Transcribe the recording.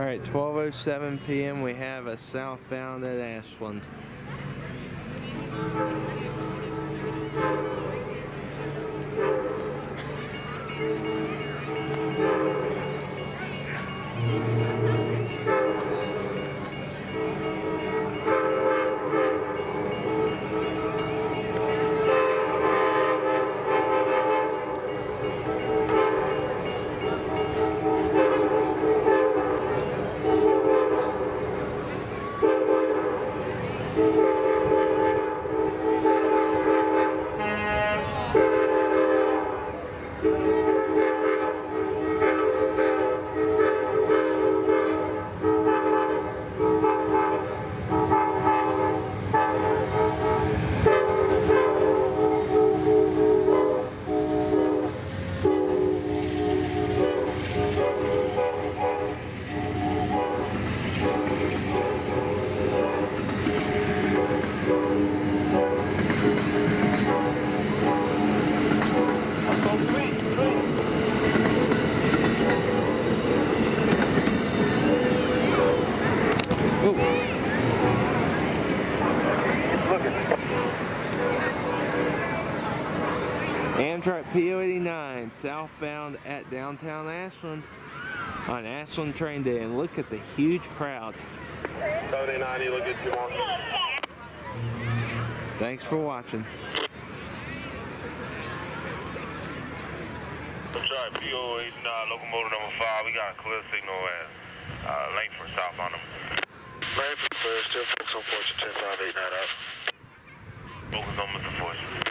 right, 12.07 p.m. We have a southbound at Ashland. Amtrak P089 southbound at downtown Ashland on Ashland train day and look at the huge crowd. 79, look at two more. Thanks for watching. That's right, P089, locomotive number 5. We got a clear signal at uh, Langford South on them. Langford clear, still focus on Fortune 10 589 out. Focus on Mr. Fortune.